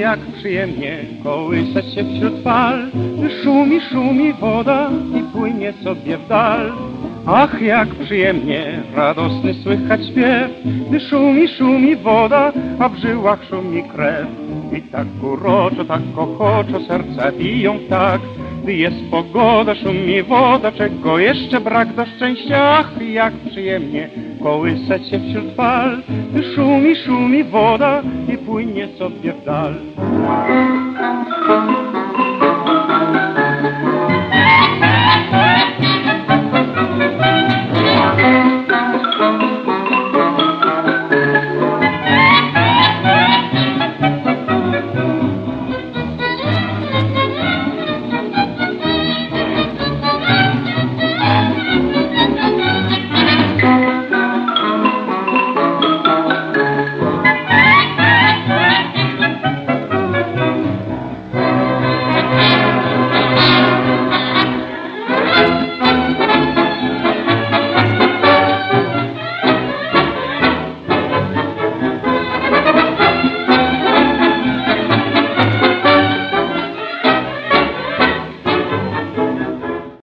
jak przyjemnie kołysać się wśród fal. Szumi, szumi woda i płynie sobie w dal. Ach, jak przyjemnie, radosny słychać śpiew, gdy szumi, szumi woda, a w żyłach szumi krew. I tak uroczo, tak ochoczo serca biją tak, gdy jest pogoda, szumi woda, czego jeszcze brak do szczęścia. Ach, jak przyjemnie kołysać się wśród fal, szumi, szumi woda i płynie sobie w dal.